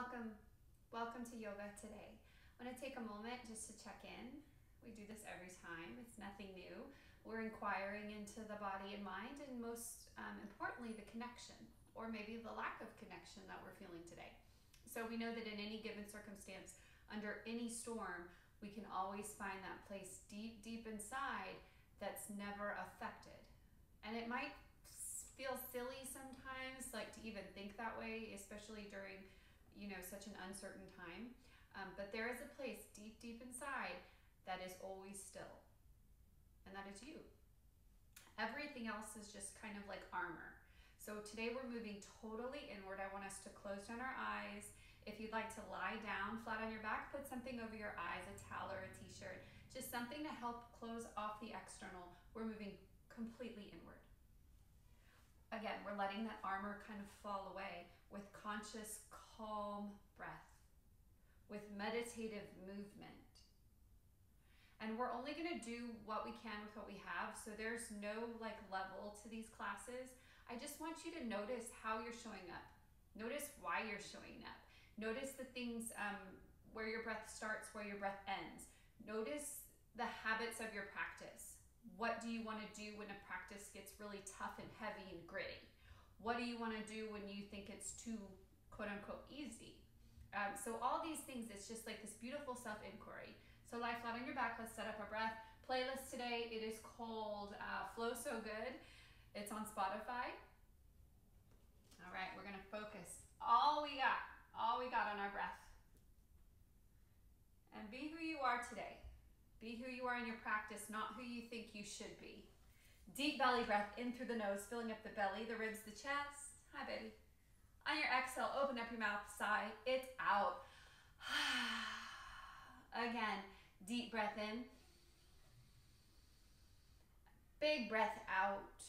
Welcome, welcome to yoga today. I want to take a moment just to check in. We do this every time, it's nothing new. We're inquiring into the body and mind, and most um, importantly, the connection, or maybe the lack of connection that we're feeling today. So we know that in any given circumstance, under any storm, we can always find that place deep, deep inside that's never affected. And it might feel silly sometimes, like to even think that way, especially during you know, such an uncertain time. Um, but there is a place deep, deep inside that is always still, and that is you. Everything else is just kind of like armor. So today we're moving totally inward. I want us to close down our eyes. If you'd like to lie down flat on your back, put something over your eyes, a towel or a t-shirt, just something to help close off the external. We're moving completely inward again, we're letting that armor kind of fall away with conscious, calm breath, with meditative movement. And we're only going to do what we can with what we have. So there's no like level to these classes. I just want you to notice how you're showing up. Notice why you're showing up. Notice the things um, where your breath starts, where your breath ends. Notice the habits of your practice what do you want to do when a practice gets really tough and heavy and gritty? What do you want to do when you think it's too quote unquote easy? Um, so all these things, it's just like this beautiful self-inquiry. So lie flat on your back, let's set up our breath. Playlist today, it is called uh, Flow So Good. It's on Spotify. All right, we're gonna focus all we got, all we got on our breath. And be who you are today. Be who you are in your practice, not who you think you should be. Deep belly breath in through the nose, filling up the belly, the ribs, the chest. Hi, baby. On your exhale, open up your mouth, sigh it out. Again, deep breath in. Big breath out.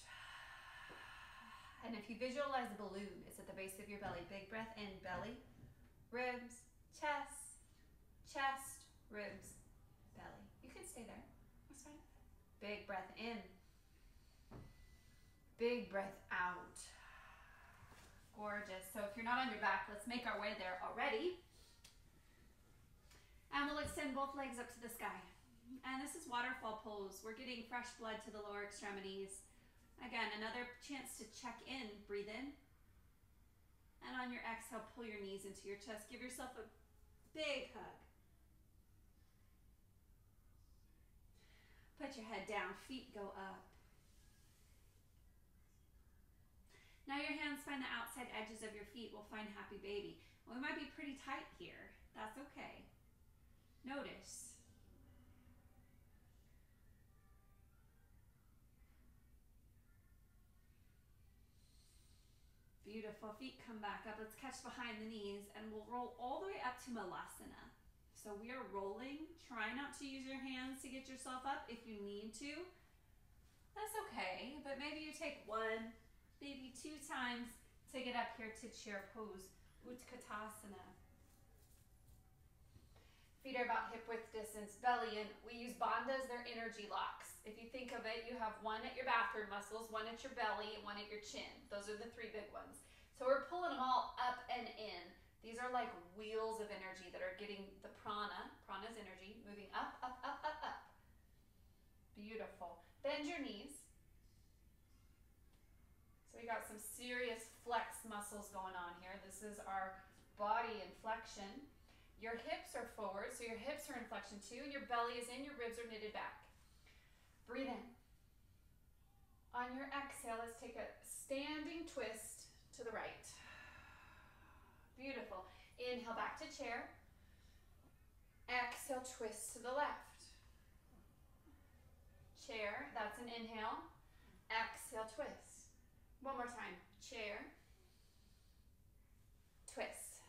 And if you visualize a balloon, it's at the base of your belly. Big breath in, belly, ribs, chest, chest, ribs, belly. You can stay there. That's fine. Big breath in. Big breath out. Gorgeous. So if you're not on your back, let's make our way there already. And we'll extend both legs up to the sky. And this is waterfall pose. We're getting fresh blood to the lower extremities. Again, another chance to check in. Breathe in. And on your exhale, pull your knees into your chest. Give yourself a big hug. Put your head down, feet go up. Now your hands find the outside edges of your feet. We'll find happy baby. We might be pretty tight here. That's okay. Notice. Beautiful. Feet come back up. Let's catch behind the knees and we'll roll all the way up to Malasana. So we are rolling. Try not to use your hands to get yourself up if you need to. That's okay, but maybe you take one, maybe two times to get up here to chair pose, Utkatasana. Feet are about hip width distance, belly in. We use bandhas, they're energy locks. If you think of it, you have one at your bathroom muscles, one at your belly, and one at your chin. Those are the three big ones. So we're pulling them all up and in. These are like wheels of energy that are getting the prana, prana's energy, moving up, up, up, up, up. Beautiful. Bend your knees. We got some serious flex muscles going on here. This is our body inflection. Your hips are forward, so your hips are in flexion too, and your belly is in, your ribs are knitted back. Breathe in. On your exhale, let's take a standing twist to the right. Beautiful. Inhale back to chair. Exhale, twist to the left. Chair, that's an inhale. Exhale, twist. One more time. Chair. Twist.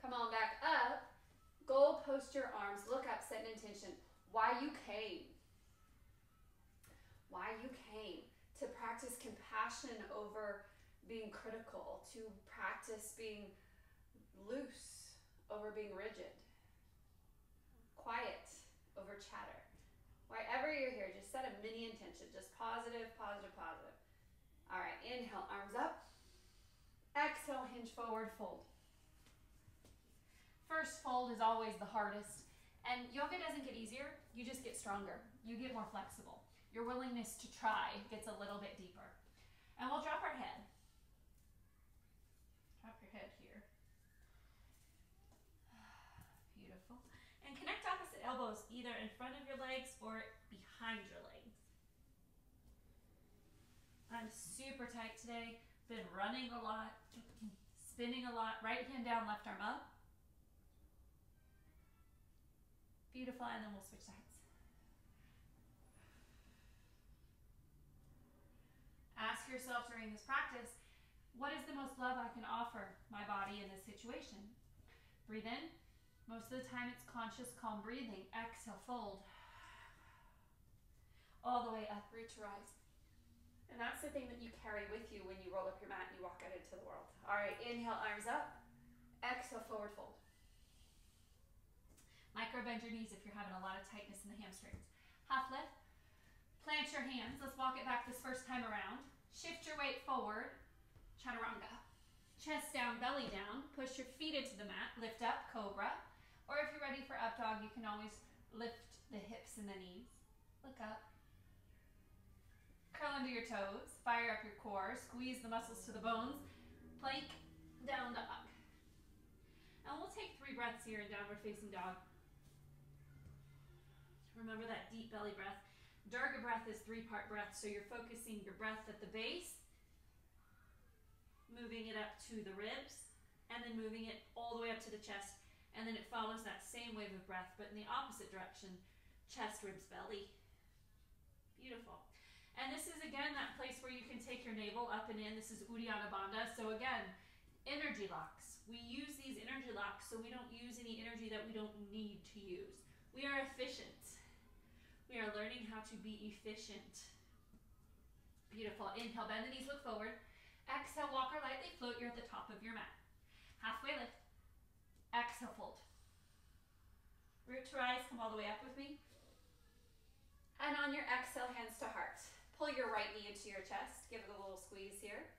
Come on back up. Goal post your arms. Look up, set an intention. Why you came. Why you came. To practice compassion over being critical, to practice being loose over being rigid, quiet over chatter. Wherever you're here, just set a mini intention, just positive, positive, positive. All right, inhale, arms up. Exhale, hinge forward, fold. first fold is always the hardest. And yoga doesn't get easier, you just get stronger. You get more flexible. Your willingness to try gets a little bit deeper. And we'll drop our head. Drop your head here. Beautiful. And connect opposite elbows either in front of your legs or behind your legs. I'm super tight today. Been running a lot, spinning a lot. Right hand down, left arm up. Beautiful, and then we'll switch sides. Ask yourself during this practice, what is the most love I can offer my body in this situation? Breathe in. Most of the time it's conscious, calm breathing. Exhale, fold. All the way up, root to rise. And that's the thing that you carry with you when you roll up your mat and you walk out into the world. All right, inhale, arms up. Exhale, forward fold. Micro bend your knees if you're having a lot of tightness in the hamstrings. Half lift. Plant your hands. Let's walk it back this first time around. Shift your weight forward. Chaturanga. Chest down, belly down. Push your feet into the mat. Lift up, cobra. Or if you're ready for up dog, you can always lift the hips and the knees. Look up. Curl under your toes. Fire up your core. Squeeze the muscles to the bones. Plank, down dog. And we'll take three breaths here in downward facing dog. Remember that deep belly breath. Dirga breath is three-part breath, so you're focusing your breath at the base, moving it up to the ribs, and then moving it all the way up to the chest, and then it follows that same wave of breath, but in the opposite direction, chest, ribs, belly. Beautiful. And this is again that place where you can take your navel up and in. This is Uddiyana Bandha. So again, energy locks. We use these energy locks so we don't use any energy that we don't need to use. We are efficient. We are learning how to be efficient. Beautiful. Inhale, bend the knees, look forward. Exhale, walk or lightly float. You're at the top of your mat. Halfway lift. Exhale, fold. Root to rise, come all the way up with me. And on your exhale, hands to heart. Pull your right knee into your chest. Give it a little squeeze here.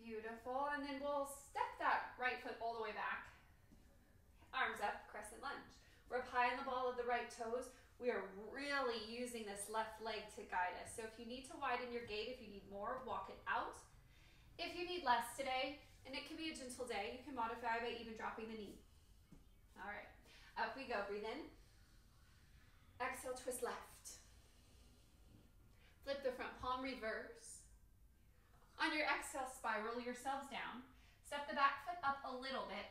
Beautiful. And then we'll step that right foot all the way back. Arms up, crescent lunge. We're up high on the ball of the right toes. We are really using this left leg to guide us. So if you need to widen your gait, if you need more, walk it out. If you need less today, and it can be a gentle day, you can modify by even dropping the knee. All right, up we go, breathe in. Exhale, twist left. Flip the front palm, reverse. On your exhale, spiral yourselves down. Step the back foot up a little bit.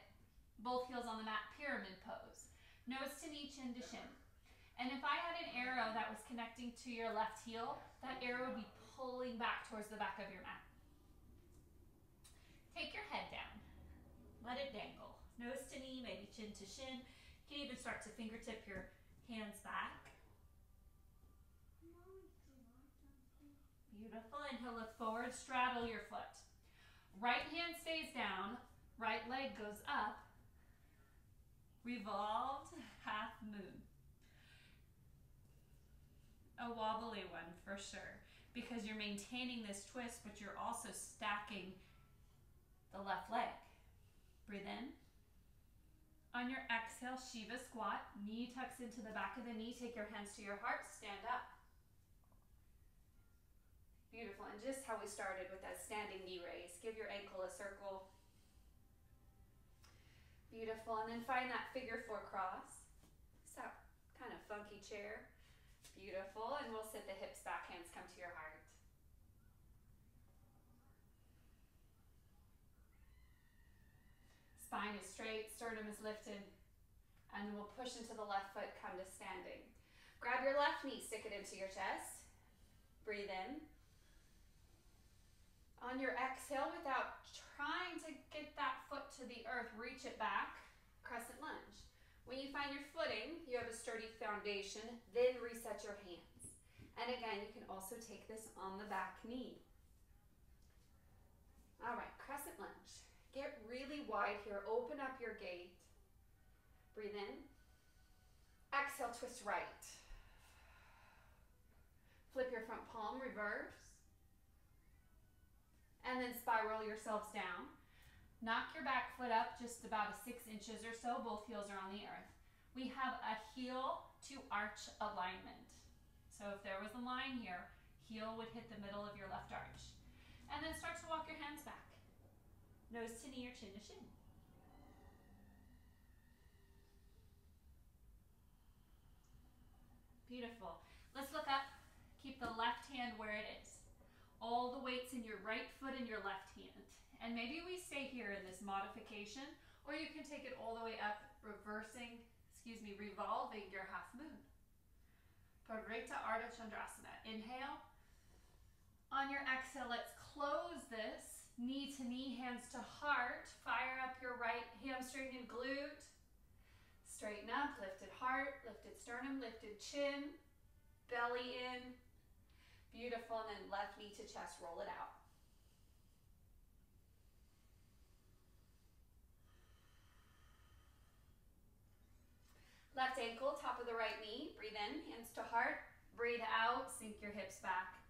Both heels on the mat, pyramid pose nose to knee, chin to shin. And if I had an arrow that was connecting to your left heel, that arrow would be pulling back towards the back of your mat. Take your head down. Let it dangle. Nose to knee, maybe chin to shin. You can even start to fingertip your hands back. Beautiful. Inhale, look forward, straddle your foot. Right hand stays down, right leg goes up, revolved half moon. A wobbly one for sure because you're maintaining this twist, but you're also stacking the left leg. Breathe in. On your exhale, Shiva squat, knee tucks into the back of the knee, take your hands to your heart, stand up. Beautiful, and just how we started with that standing knee raise. Give your ankle a circle, Beautiful. And then find that figure four cross. It's that kind of funky chair. Beautiful. And we'll sit the hips back, hands come to your heart. Spine is straight, sternum is lifted. And then we'll push into the left foot, come to standing. Grab your left knee, stick it into your chest. Breathe in. On your exhale, without trying to get that foot to the earth, reach it back, crescent lunge. When you find your footing, you have a sturdy foundation, then reset your hands. And again, you can also take this on the back knee. All right, crescent lunge. Get really wide here, open up your gait. Breathe in. Exhale, twist right. Flip your front palm, reverse and then spiral yourselves down. Knock your back foot up just about six inches or so. Both heels are on the earth. We have a heel to arch alignment. So if there was a line here, heel would hit the middle of your left arch. And then start to walk your hands back. Nose to knee or chin to shin. Beautiful. Let's look up. Keep the left hand where it is. All the weights in your right foot and your left hand. And maybe we stay here in this modification, or you can take it all the way up, reversing, excuse me, revolving your half moon. Parivrtta Ardha Chandrasana. Inhale. On your exhale, let's close this. Knee to knee, hands to heart. Fire up your right hamstring and glute. Straighten up, lifted heart, lifted sternum, lifted chin, belly in. Beautiful, and then left knee to chest, roll it out. Left ankle, top of the right knee. Breathe in, hands to heart. Breathe out, sink your hips back.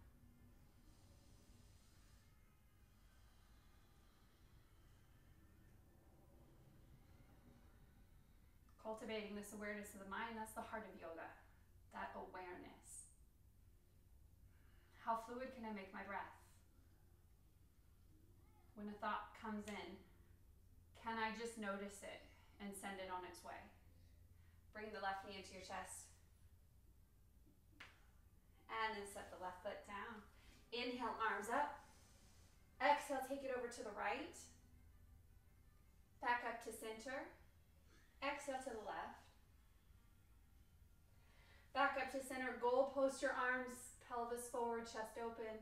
Cultivating this awareness of the mind, that's the heart of yoga. That awareness. How fluid can I make my breath? When a thought comes in, can I just notice it and send it on its way? Bring the left knee into your chest. And then set the left foot down. Inhale, arms up. Exhale, take it over to the right. Back up to center. Exhale to the left. Back up to center. Goal post your arms, pelvis forward, chest open.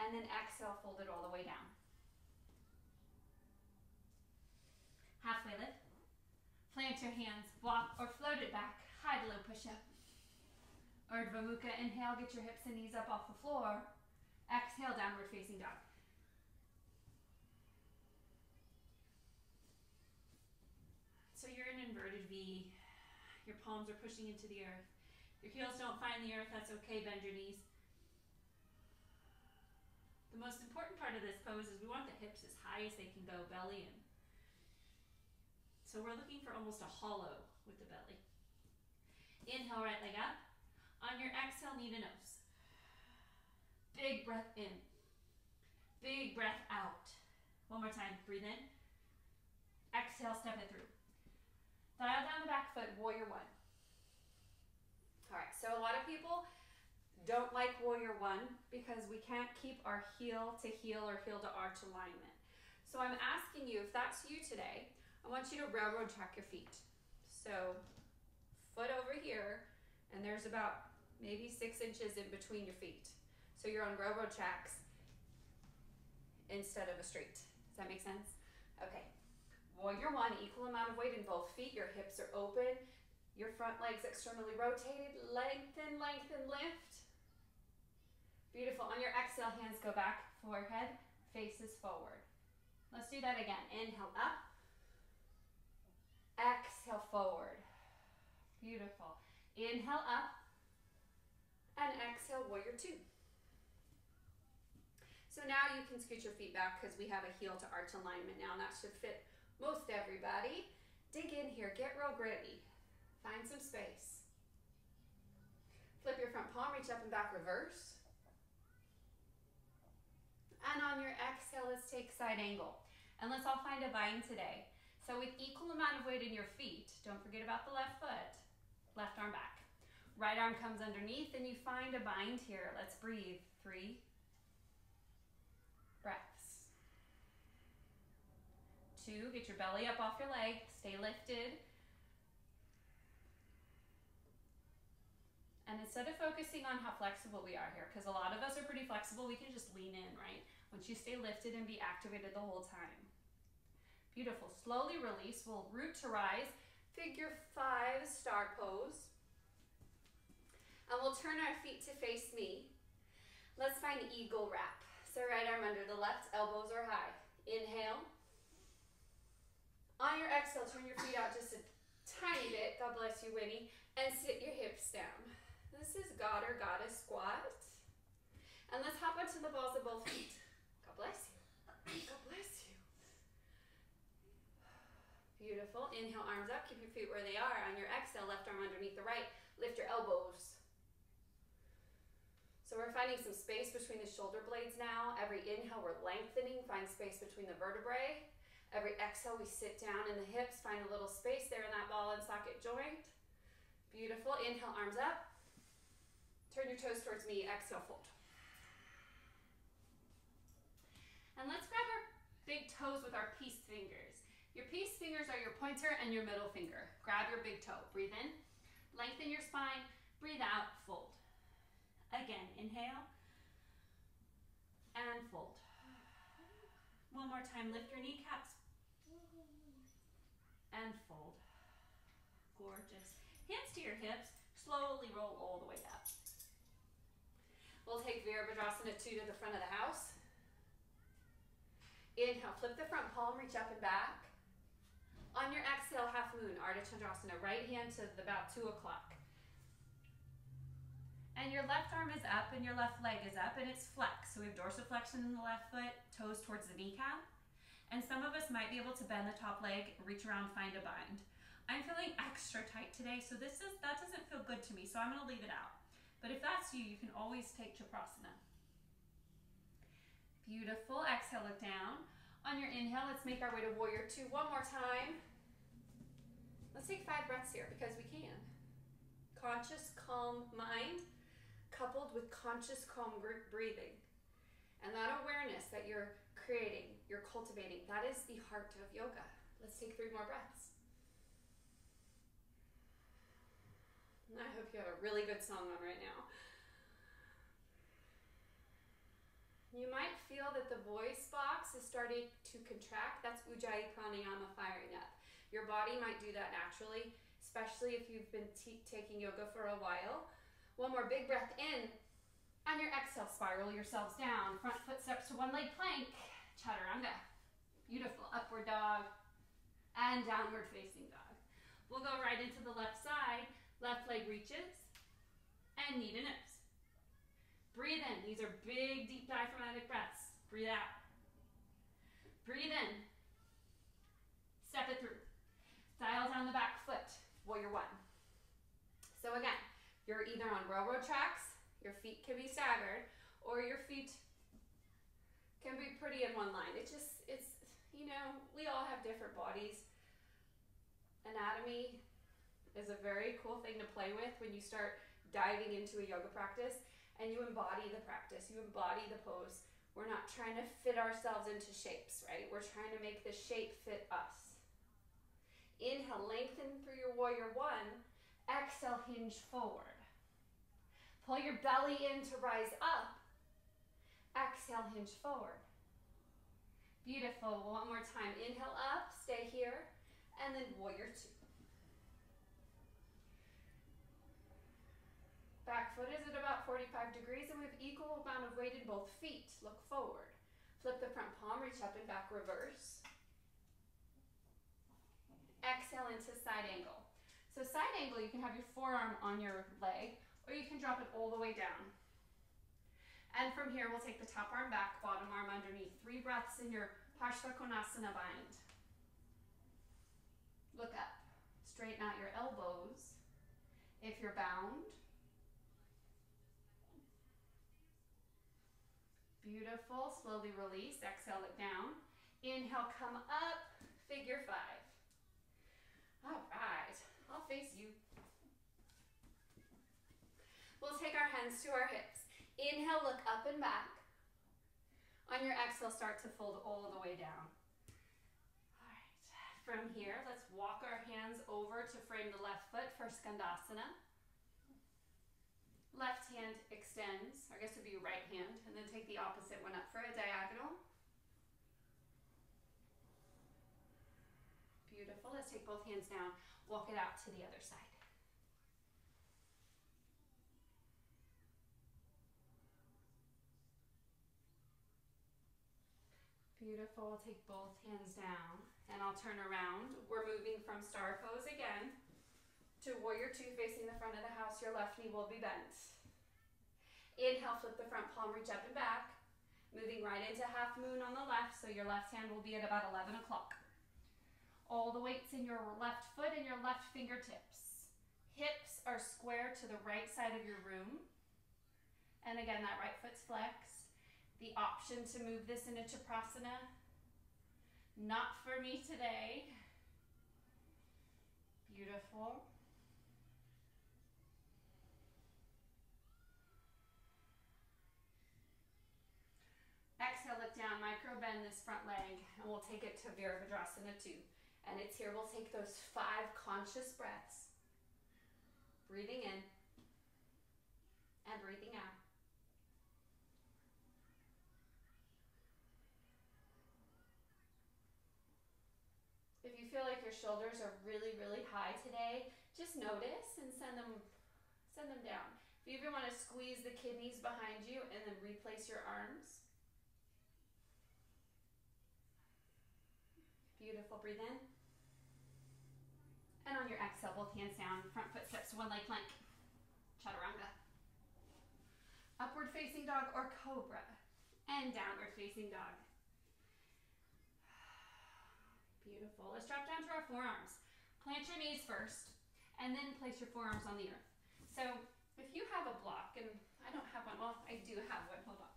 And then exhale, fold it all the way down. Halfway lift. Plant your hands, walk or float it back. High to low push up. Urdhva Mukha, inhale, get your hips and knees up off the floor. Exhale, downward facing dog. You're in inverted V. Your palms are pushing into the earth. Your heels don't find the earth, that's okay, bend your knees. The most important part of this pose is we want the hips as high as they can go, belly in. So we're looking for almost a hollow with the belly. Inhale, right leg up. On your exhale, knee to nose. Big breath in. Big breath out. One more time. Breathe in. Exhale, step it through. Dial down the back foot, warrior one. All right, so a lot of people don't like warrior one because we can't keep our heel to heel or heel to arch alignment. So I'm asking you, if that's you today, I want you to railroad track your feet. So foot over here, and there's about maybe six inches in between your feet. So you're on railroad tracks instead of a straight. Does that make sense? Okay. Warrior one, equal amount of weight in both feet. Your hips are open. Your front legs externally rotated. Lengthen, lengthen, lift. Beautiful. On your exhale, hands go back. Forehead faces forward. Let's do that again. Inhale up. Exhale forward. Beautiful. Inhale up. And exhale, warrior two. So now you can scoot your feet back because we have a heel to arch alignment now. And that should fit most everybody. Dig in here. Get real gritty. Find some space. Flip your front palm, reach up and back, reverse. And on your exhale, let's take side angle. And let's all find a bind today. So with equal amount of weight in your feet, don't forget about the left foot, left arm back. Right arm comes underneath and you find a bind here. Let's breathe. Three breaths. Two, get your belly up off your leg, stay lifted. And instead of focusing on how flexible we are here, because a lot of us are pretty flexible, we can just lean in, right? Once you stay lifted and be activated the whole time. Beautiful. Slowly release. We'll root to rise. Figure five, star pose. And we'll turn our feet to face me. Let's find eagle wrap. So right arm under the left, elbows are high. Inhale. On your exhale, turn your feet out just a tiny bit. God bless you, Winnie. And sit your hips down. This is God or Goddess squat. And let's hop onto the balls of both feet. God bless you. God bless you. Beautiful. Inhale, arms up. Keep your feet where they are. On your exhale, left arm underneath the right. Lift your elbows. So we're finding some space between the shoulder blades now. Every inhale, we're lengthening. Find space between the vertebrae. Every exhale, we sit down in the hips. Find a little space there in that ball and socket joint. Beautiful. Inhale, arms up. Turn your toes towards me. Exhale, fold. And let's grab our big toes with our peace fingers. Your peace fingers are your pointer and your middle finger. Grab your big toe. Breathe in. Lengthen your spine. Breathe out. Fold. Again, inhale. And fold. One more time. Lift your kneecaps. And fold. Gorgeous. Hands to your hips. Slowly roll all the way up. We'll take Virabhadrasana 2 to the front of the house. Inhale, flip the front palm, reach up and back. On your exhale, half moon, Ardha Chandrasana, right hand to about 2 o'clock. And your left arm is up and your left leg is up and it's flexed. So we have dorsiflexion in the left foot, toes towards the kneecap. And some of us might be able to bend the top leg, reach around, find a bind. I'm feeling extra tight today, so this is that doesn't feel good to me, so I'm gonna leave it out. But if that's you, you can always take Chapasana. Beautiful. Exhale, look down. On your inhale, let's make our way to warrior two one more time. Let's take five breaths here because we can. Conscious, calm mind coupled with conscious, calm breathing. And that awareness that you're creating, you're cultivating, that is the heart of yoga. Let's take three more breaths. I hope you have a really good song on right now. You might feel that the voice box is starting to contract. That's Ujjayi Pranayama firing up. Your body might do that naturally, especially if you've been taking yoga for a while. One more big breath in. On your exhale, spiral yourselves down. Front foot steps to one leg plank. Chaturanga. Beautiful. Upward dog and downward facing dog. We'll go right into the left side. Left leg reaches and knee to nose. Breathe in. These are big, deep diaphragmatic breaths. Breathe out. Breathe in. Step it through. Dial down the back foot. Warrior one. So again, you're either on railroad tracks, your feet can be staggered, or your feet can be pretty in one line. It just, it's, you know, we all have different bodies. Anatomy is a very cool thing to play with when you start diving into a yoga practice and you embody the practice, you embody the pose. We're not trying to fit ourselves into shapes, right? We're trying to make the shape fit us. Inhale, lengthen through your warrior one. Exhale, hinge forward. Pull your belly in to rise up. Exhale, hinge forward. Beautiful. One more time. Inhale up, stay here, and then warrior two. Back foot is at about 45 degrees and we have equal amount of weight in both feet. Look forward. Flip the front palm, reach up and back, reverse. Exhale into side angle. So side angle, you can have your forearm on your leg or you can drop it all the way down. And from here, we'll take the top arm back, bottom arm underneath. Three breaths in your Parshva Konasana bind. Look up. Straighten out your elbows. If you're bound, Beautiful. Slowly release. Exhale, look down. Inhale, come up. Figure five. All right. I'll face you. We'll take our hands to our hips. Inhale, look up and back. On your exhale, start to fold all the way down. All right. From here, let's walk our hands over to frame the left foot for Skandasana. Left hand extends, I guess it would be right hand, and then take the opposite one up for a diagonal. Beautiful. Let's take both hands down, walk it out to the other side. Beautiful. Take both hands down and I'll turn around. We're moving from star pose again to warrior two facing the front of the house. Your left knee will be bent. Inhale, flip the front palm, reach up and back. Moving right into half moon on the left, so your left hand will be at about 11 o'clock. All the weight's in your left foot and your left fingertips. Hips are square to the right side of your room. And again, that right foot's flexed. The option to move this into Chapasana. Not for me today. Beautiful. Exhale, look down, micro bend this front leg, and we'll take it to Virabhadrasana 2. And it's here we'll take those five conscious breaths. Breathing in and breathing out. If you feel like your shoulders are really, really high today, just notice and send them send them down. If you even want to squeeze the kidneys behind you and then replace your arms, Beautiful, breathe in. And on your exhale, both hands down, front foot steps one leg plank. Chaturanga. Upward facing dog or cobra. And downward facing dog. Beautiful. Let's drop down to our forearms. Plant your knees first, and then place your forearms on the earth. So if you have a block, and I don't have one, well, I do have one, hold on.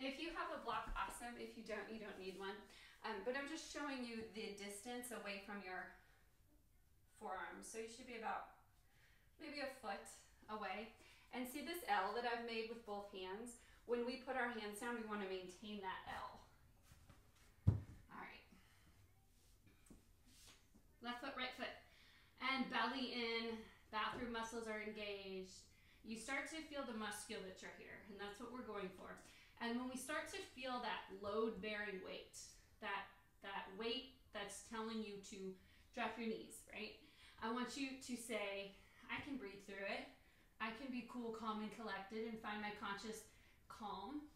If you have a block, awesome. If you don't, you don't need one. Um, but I'm just showing you the distance away from your forearms. So you should be about maybe a foot away. And see this L that I've made with both hands? When we put our hands down, we want to maintain that L. All right. Left foot, right foot. And belly in, bathroom muscles are engaged. You start to feel the musculature here, and that's what we're going for. And when we start to feel that load-bearing weight, that that weight that's telling you to drop your knees, right? I want you to say, I can breathe through it. I can be cool, calm, and collected and find my conscious calm.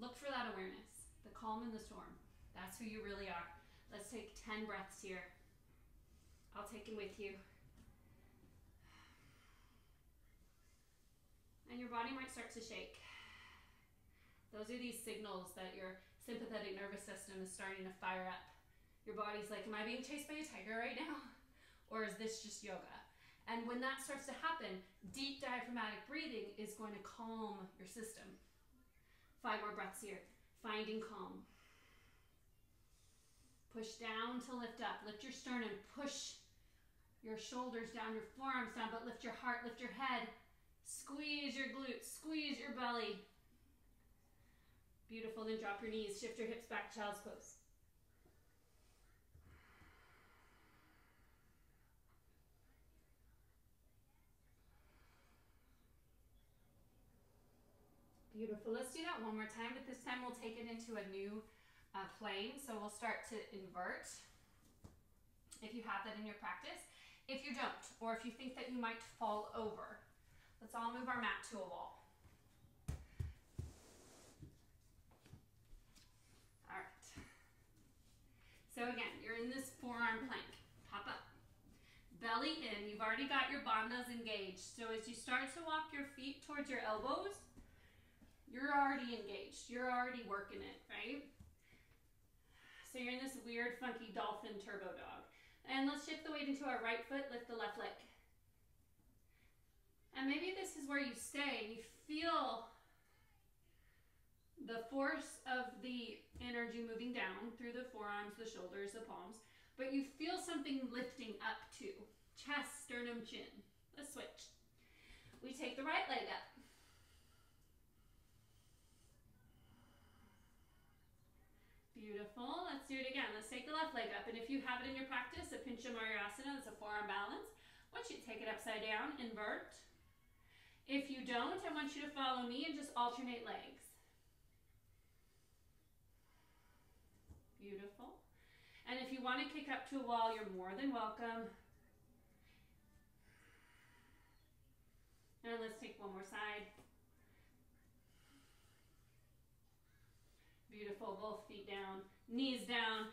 Look for that awareness, the calm in the storm. That's who you really are. Let's take 10 breaths here. I'll take it with you. And your body might start to shake. Those are these signals that you're sympathetic nervous system is starting to fire up. Your body's like, Am I being chased by a tiger right now? Or is this just yoga? And when that starts to happen, deep diaphragmatic breathing is going to calm your system. Five more breaths here. Finding calm. Push down to lift up. Lift your sternum. Push your shoulders down, your forearms down, but lift your heart, lift your head. Squeeze your glutes, squeeze your belly. Beautiful, then drop your knees, shift your hips back, child's pose. Beautiful, let's do that one more time, but this time we'll take it into a new uh, plane. So we'll start to invert, if you have that in your practice. If you don't, or if you think that you might fall over, let's all move our mat to a wall. All right. So again, you're in this forearm plank. Pop up. Belly in. You've already got your bandhas engaged. So as you start to walk your feet towards your elbows, you're already engaged. You're already working it, right? So you're in this weird, funky dolphin turbo dog. And let's shift the weight into our right foot, lift the left leg. And maybe this is where you stay and you feel the force of the energy moving down through the forearms, the shoulders, the palms, but you feel something lifting up too. Chest, sternum, chin. Let's switch. We take the right leg up. Beautiful. Let's do it again. Let's take the left leg up. And if you have it in your practice, a Pincha Mayurasana, that's a forearm balance. I want you to take it upside down, invert. If you don't, I want you to follow me and just alternate legs. Beautiful. And if you want to kick up to a wall, you're more than welcome. And let's take one more side. Beautiful, both feet down, knees down,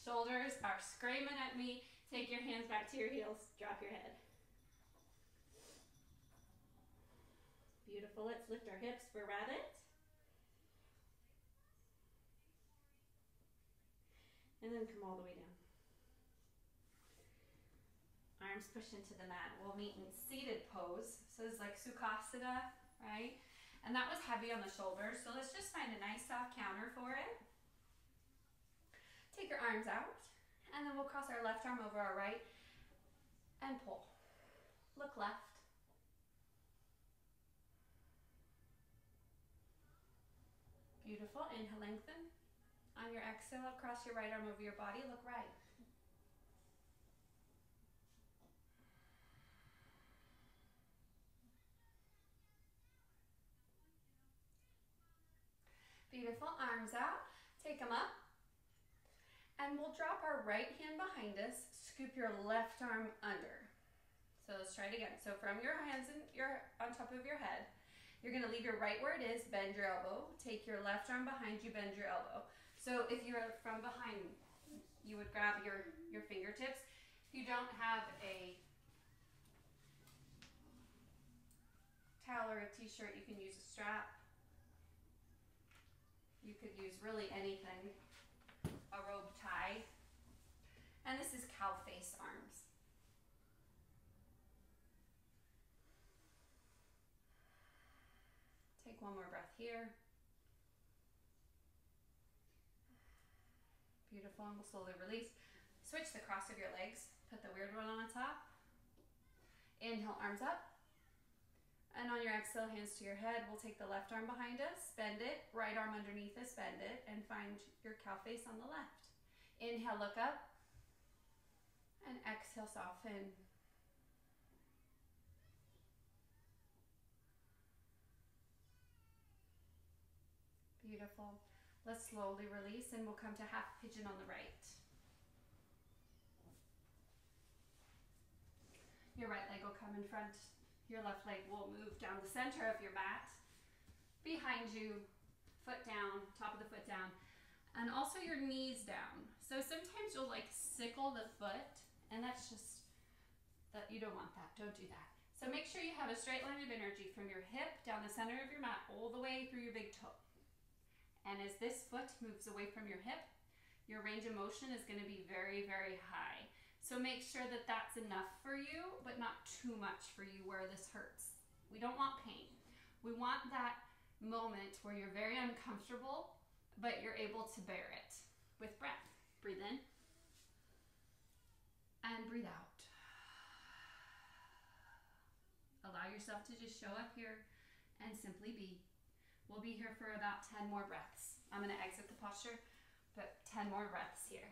shoulders are screaming at me. Take your hands back to your heels, drop your head. Beautiful, let's lift our hips for rabbit. And then come all the way down. Arms push into the mat. We'll meet in seated pose. So it's like Sukhasana, right? And that was heavy on the shoulders. So let's just find a nice soft counter for it. Take your arms out. And then we'll cross our left arm over our right and pull. Look left. Beautiful. Inhale, lengthen. On your exhale, cross your right arm over your body. Look right. Beautiful. Arms out. Take them up. And we'll drop our right hand behind us. Scoop your left arm under. So let's try it again. So from your hands and your on top of your head, you're gonna leave your right where it is, bend your elbow. Take your left arm behind you, bend your elbow. So if you're from behind, you would grab your, your fingertips. If you don't have a towel or a t-shirt, you can use a strap. You could use really anything, a robe tie. And this is cow face arms. Take one more breath here. Beautiful, and we'll slowly release. Switch the cross of your legs. Put the weird one on top. Inhale, arms up. And on your exhale, hands to your head, we'll take the left arm behind us, bend it, right arm underneath us, bend it, and find your cow face on the left. Inhale, look up. And exhale, soften. Beautiful. Let's slowly release and we'll come to half pigeon on the right. Your right leg will come in front your left leg will move down the center of your mat, behind you, foot down, top of the foot down, and also your knees down. So sometimes you'll like sickle the foot, and that's just, that you don't want that, don't do that. So make sure you have a straight line of energy from your hip down the center of your mat all the way through your big toe. And as this foot moves away from your hip, your range of motion is gonna be very, very high. So make sure that that's enough for you, but not too much for you where this hurts. We don't want pain. We want that moment where you're very uncomfortable, but you're able to bear it with breath. Breathe in and breathe out. Allow yourself to just show up here and simply be. We'll be here for about 10 more breaths. I'm going to exit the posture, but 10 more breaths here.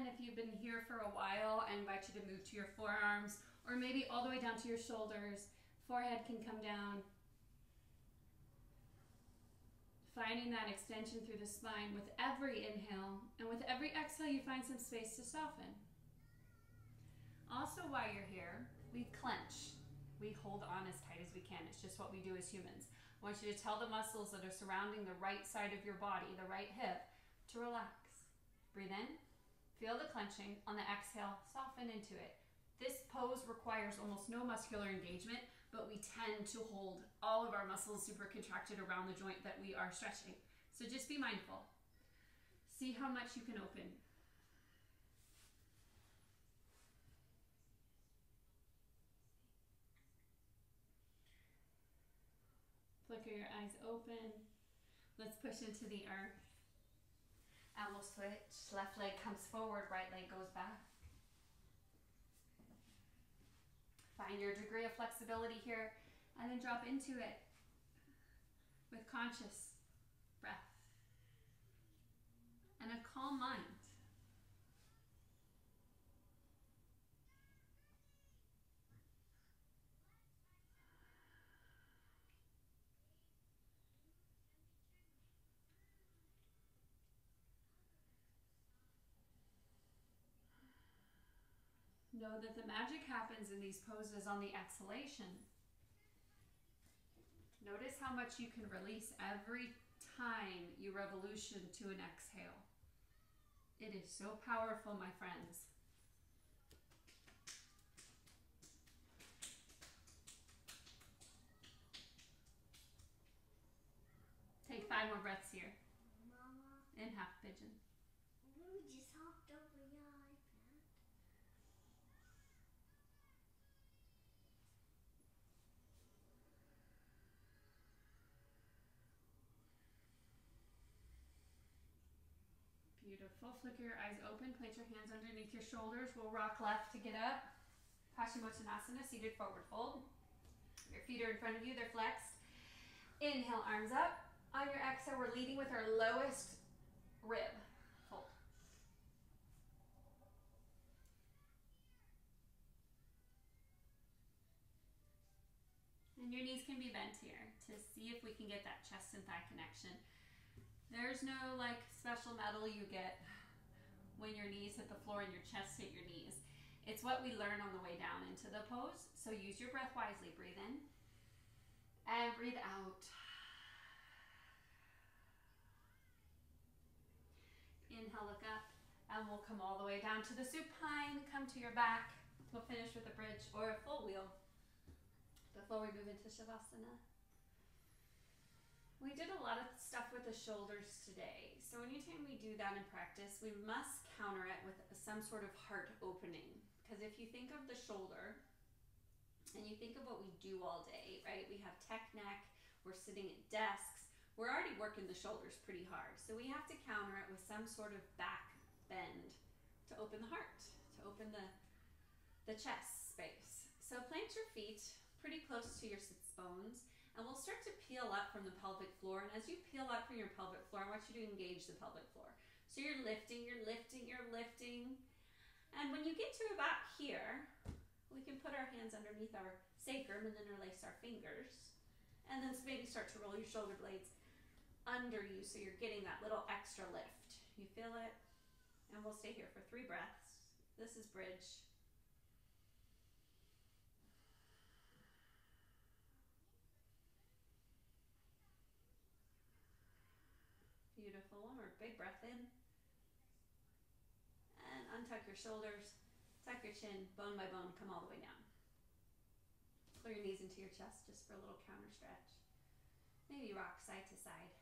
And if you've been here for a while, I invite you to move to your forearms or maybe all the way down to your shoulders. Forehead can come down. Finding that extension through the spine with every inhale, and with every exhale, you find some space to soften. Also, while you're here, we clench. We hold on as tight as we can. It's just what we do as humans. I want you to tell the muscles that are surrounding the right side of your body, the right hip, to relax. Breathe in. Feel the clenching. On the exhale, soften into it. This pose requires almost no muscular engagement, but we tend to hold all of our muscles super contracted around the joint that we are stretching. So just be mindful. See how much you can open. Flicker your eyes open. Let's push into the earth. We'll switch. Left leg comes forward, right leg goes back. Find your degree of flexibility here and then drop into it with conscious breath and a calm mind. Know that the magic happens in these poses on the exhalation. Notice how much you can release every time you revolution to an exhale. It is so powerful, my friends. Take five more breaths here. Mama, In half pigeon. we just hopped over your iPad. Beautiful. Flicker your eyes open. Plant your hands underneath your shoulders. We'll rock left to get up. Paschimottanasana, seated forward fold. Your feet are in front of you, they're flexed. Inhale, arms up. On your exhale, we're leading with our lowest rib. Hold. And your knees can be bent here to see if we can get that chest and thigh connection. There's no like special medal you get when your knees hit the floor and your chest hit your knees. It's what we learn on the way down into the pose. So use your breath wisely. Breathe in and breathe out. Inhale, look up, and we'll come all the way down to the supine. Come to your back. We'll finish with a bridge or a full wheel before we move into Shavasana. We did a lot of stuff with the shoulders today. So anytime we do that in practice, we must counter it with some sort of heart opening. Because if you think of the shoulder and you think of what we do all day, right? We have tech neck, we're sitting at desks, we're already working the shoulders pretty hard. So we have to counter it with some sort of back bend to open the heart, to open the the chest space. So plant your feet pretty close to your sits bones and we'll start to peel up from the pelvic floor. And as you peel up from your pelvic floor, I want you to engage the pelvic floor. So you're lifting, you're lifting, you're lifting. And when you get to about here, we can put our hands underneath our sacrum and then interlace our fingers. And then maybe start to roll your shoulder blades under you so you're getting that little extra lift. You feel it? And we'll stay here for three breaths. This is bridge. Beautiful. One more big breath in. Untuck your shoulders, tuck your chin, bone by bone, come all the way down. Pull your knees into your chest just for a little counter stretch. Maybe rock side to side.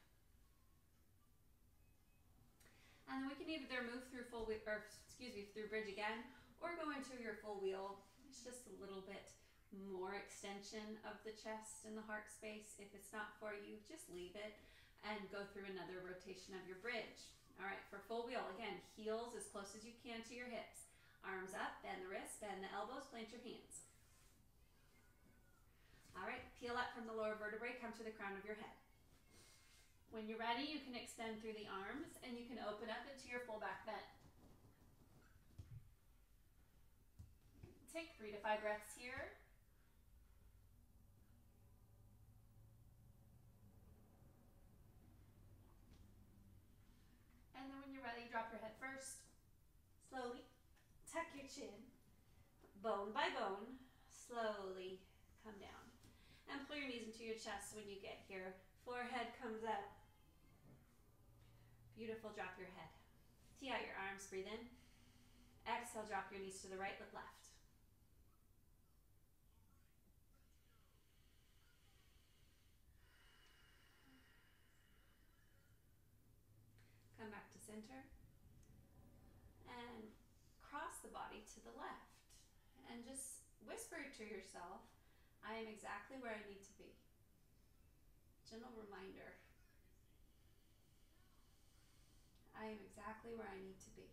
And then we can either move through full wheel, or excuse me, through bridge again, or go into your full wheel. It's just a little bit more extension of the chest and the heart space. If it's not for you, just leave it and go through another rotation of your bridge. All right, for full wheel, again, heels as close as you can to your hips. Arms up, bend the wrists, bend the elbows, plant your hands. All right, peel up from the lower vertebrae, come to the crown of your head. When you're ready, you can extend through the arms and you can open up into your full back bend. Take three to five breaths here. And then when you're ready, drop your head first. Slowly tuck your chin, bone by bone, slowly come down. And pull your knees into your chest when you get here. Forehead comes up. Beautiful, drop your head. Tee out your arms, breathe in. Exhale, drop your knees to the right, look left. Come back to center. The body to the left. And just whisper to yourself, I am exactly where I need to be. Gentle reminder. I am exactly where I need to be.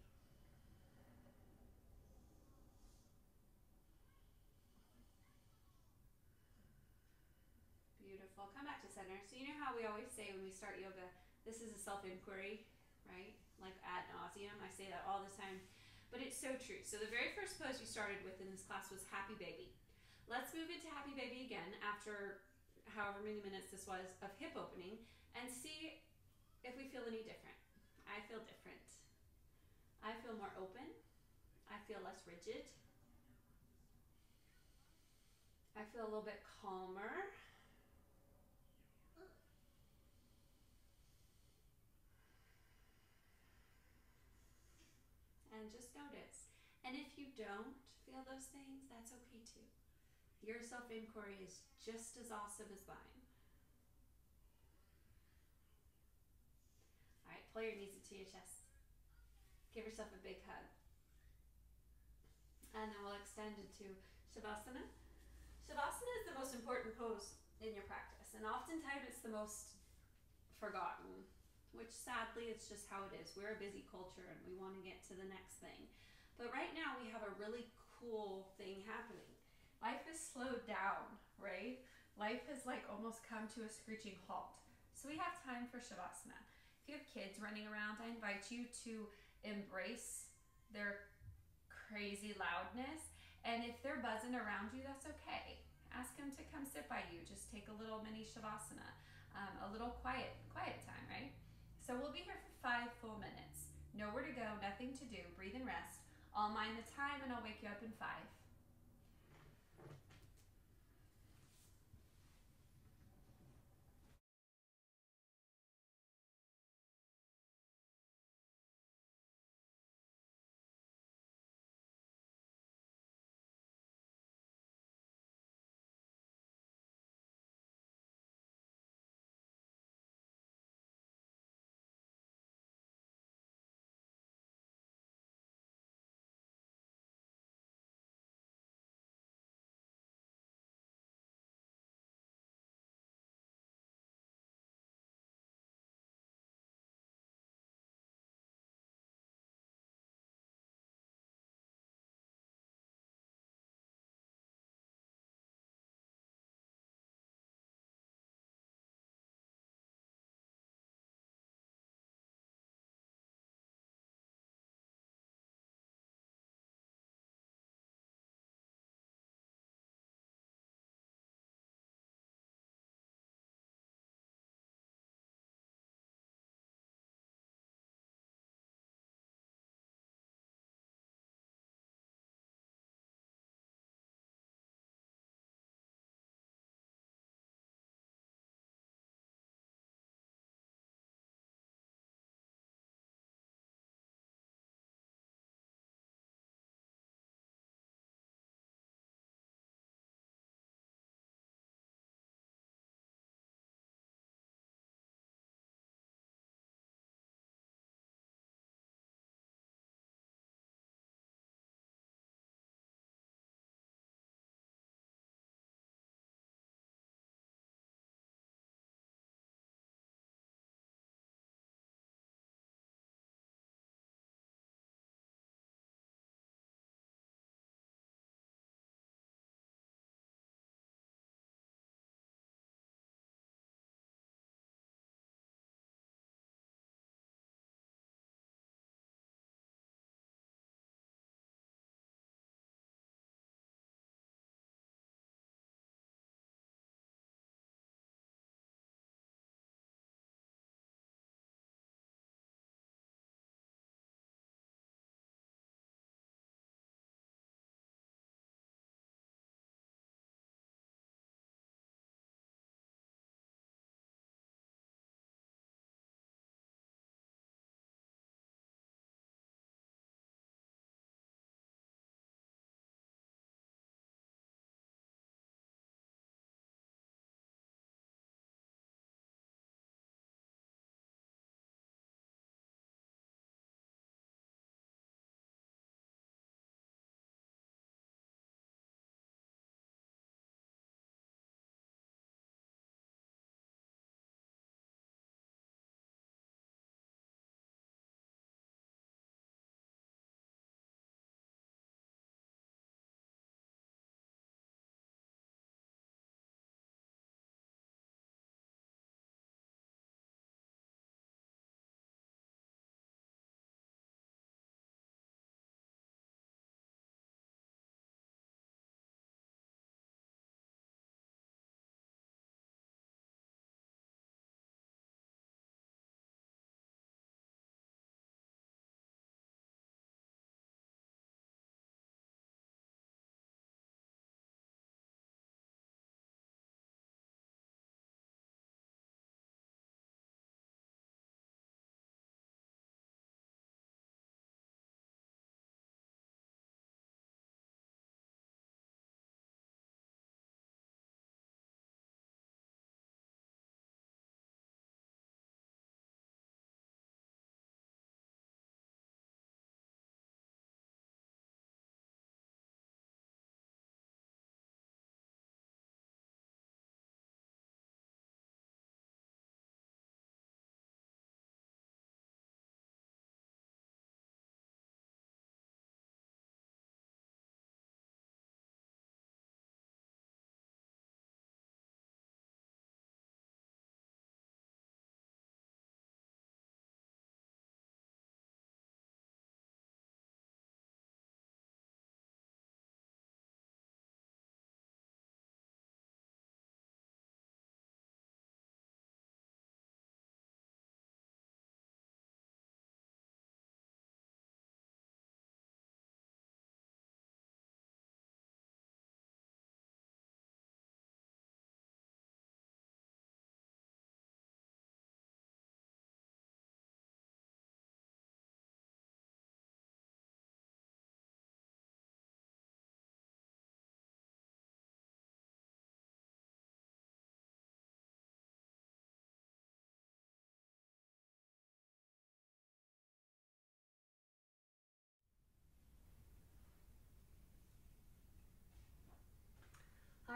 Beautiful. Come back to center. So, you know how we always say when we start yoga, this is a self inquiry, right? Like ad nauseum. I say that all the time. But it's so true. So, the very first pose we started with in this class was Happy Baby. Let's move into Happy Baby again after however many minutes this was of hip opening and see if we feel any different. I feel different. I feel more open. I feel less rigid. I feel a little bit calmer. Just notice. And if you don't feel those things, that's okay too. Your self inquiry is just as awesome as mine. All right, pull your knees into your chest. Give yourself a big hug. And then we'll extend into Shavasana. Shavasana is the most important pose in your practice, and oftentimes it's the most forgotten, which sadly it's just how it is. We're a busy culture and we want to get to the next thing. But right now we have a really cool thing happening. Life is slowed down, right? Life has like almost come to a screeching halt. So we have time for Shavasana. If you have kids running around, I invite you to embrace their crazy loudness. And if they're buzzing around you, that's okay. Ask them to come sit by you. Just take a little mini Shavasana, um, a little quiet, quiet time, right? So we'll be here for five full minutes. Nowhere to go, nothing to do. Breathe and rest. I'll mind the time and I'll wake you up in five.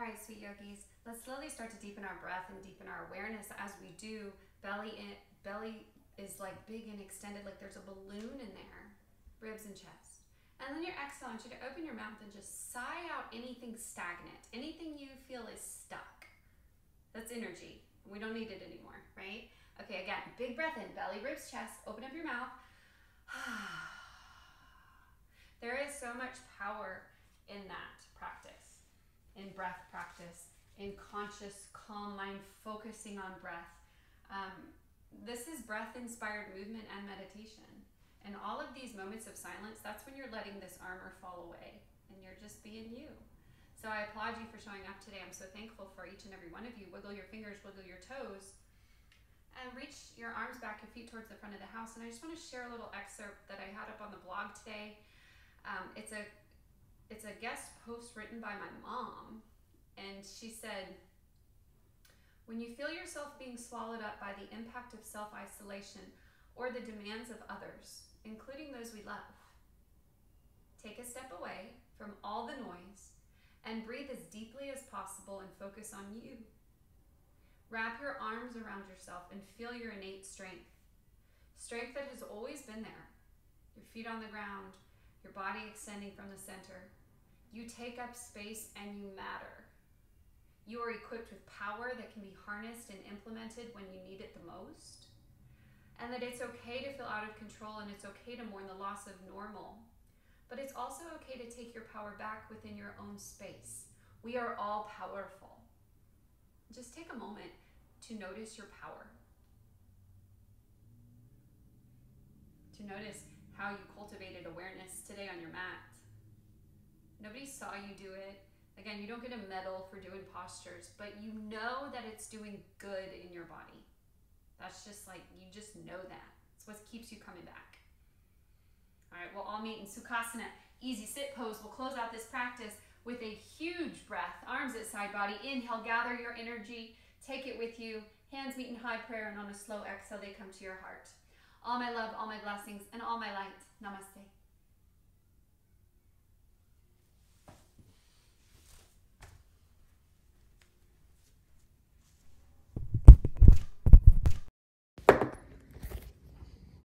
Right, sweet yogis, let's slowly start to deepen our breath and deepen our awareness as we do. Belly in, belly is like big and extended, like there's a balloon in there, ribs and chest. And then your exhale, I want you to open your mouth and just sigh out anything stagnant, anything you feel is stuck. That's energy. We don't need it anymore, right? Okay, again, big breath in, belly, ribs, chest. Open up your mouth. there is so much power in that practice, in breath practice, in conscious, calm mind, focusing on breath. Um, this is breath inspired movement and meditation. And all of these moments of silence, that's when you're letting this armor fall away and you're just being you. So I applaud you for showing up today. I'm so thankful for each and every one of you. Wiggle your fingers, wiggle your toes, and reach your arms back, your feet towards the front of the house. And I just want to share a little excerpt that I had up on the blog today. Um, it's a it's a guest post written by my mom, and she said, "When you feel yourself being swallowed up by the impact of self isolation or the demands of others, including those we love, take a step away from all the noise." And breathe as deeply as possible and focus on you. Wrap your arms around yourself and feel your innate strength. Strength that has always been there. Your feet on the ground, your body extending from the center. You take up space and you matter. You are equipped with power that can be harnessed and implemented when you need it the most. And that it's okay to feel out of control and it's okay to mourn the loss of normal. But it's also okay to take your power back within your own space. We are all powerful. Just take a moment to notice your power. To notice how you cultivated awareness today on your mat. Nobody saw you do it. Again, you don't get a medal for doing postures, but you know that it's doing good in your body. That's just like, you just know that. It's what keeps you coming back. All right, we'll all meet in Sukhasana, easy sit pose. We'll close out this practice with a huge breath, arms at side body. Inhale, gather your energy, take it with you. Hands meet in high prayer, and on a slow exhale, they come to your heart. All my love, all my blessings, and all my light. Namaste.